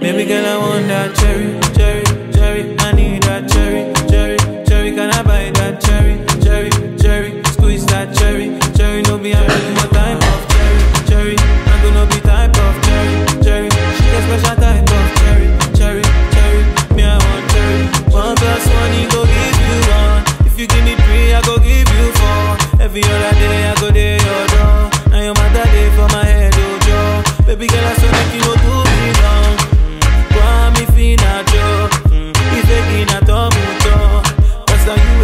Baby girl, I want that cherry.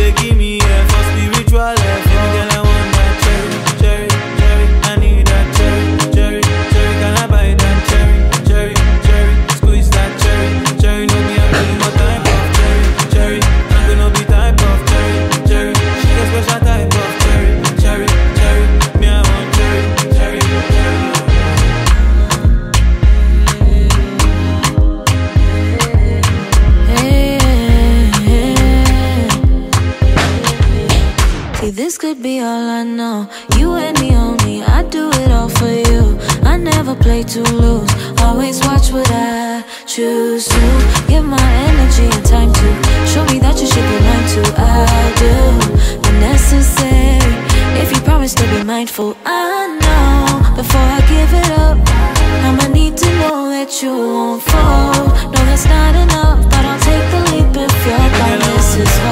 That's See, this could be all I know. You and me only, I do it all for you. I never play to lose, always watch what I choose to. Give my energy and time to show me that you should be mine too. I'll do the necessary if you promise to be mindful. I know before I give it up, I'ma need to know that you won't fall. No, that's not enough, but I'll take the leap if your promise is hard.